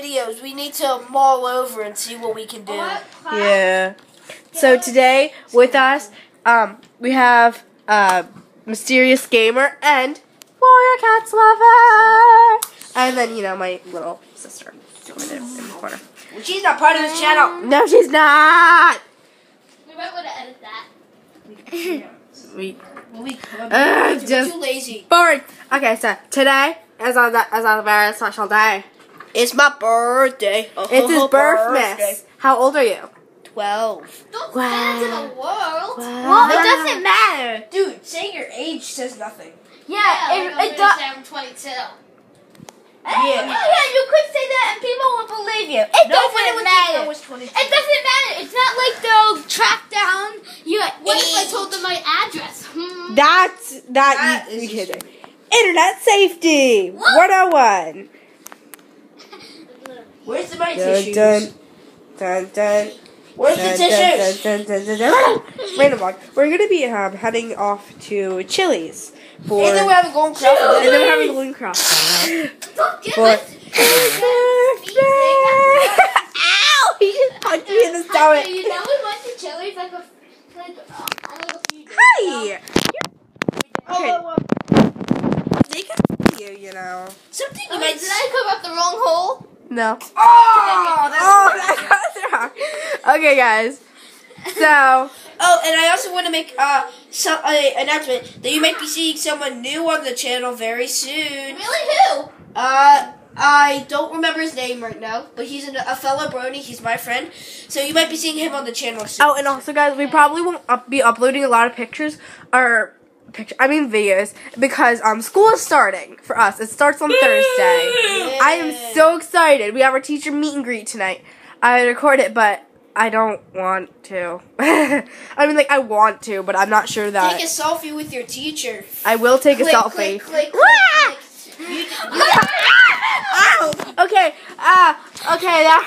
videos. We need to mull over and see what we can do. Yeah. So today with us, um, we have uh, mysterious gamer and warrior cats lover, and then you know my little sister over there in the corner. Well, she's not part of this channel. No, she's not. We might want to edit that. We Well, we could. Ugh, We're just- too lazy. boring. Okay, so today is as is a very special day. It's my birthday. Oh, It's his oh, birthday. How old are you? Twelve. Don't Wow. send it to the world. Well, it doesn't matter. Dude, saying your age says nothing. Yeah, it- it, it does. do- I'm 22. Yeah. yeah, you could say that and people won't believe you. It Nobody doesn't would matter. was It doesn't matter. It's not like they'll track down you. What if I told them my address? Hmm. That's that, That you, is you kidding. Internet safety What? 101. Where's the my tissues? dun dun dun. Where's the tissues? Random walk. We're gonna be um, heading off to Chili's for. And then we have a golden crown. and then we're having a balloon cross. Don't give For- Ow! He just punched me in the Hi, stomach. you know we went to Chili's like a like uh, a few days. Hi. Oh, Okay. well, well, They can see you, you know. something Oh, did I come up the wrong hole? No. Oh, Oh. Okay, guys. So. Oh, and I also want to make uh some uh, announcement that you might be seeing someone new on the channel very soon. Really? Who? Uh, I don't remember his name right now, but he's an, a fellow brony. He's my friend, so you might be seeing him on the channel soon. Oh, and also, guys, we probably won't up- be uploading a lot of pictures or picture. I mean videos because um school is starting for us. It starts on Thursday. I am so excited. We have our teacher meet and greet tonight. I record it, but I don't want to. I mean, like I want to, but I'm not sure that Take a selfie with your teacher. I will take Click, a selfie. click, click, click, click. You- Ow! Okay. Ah. okay. That.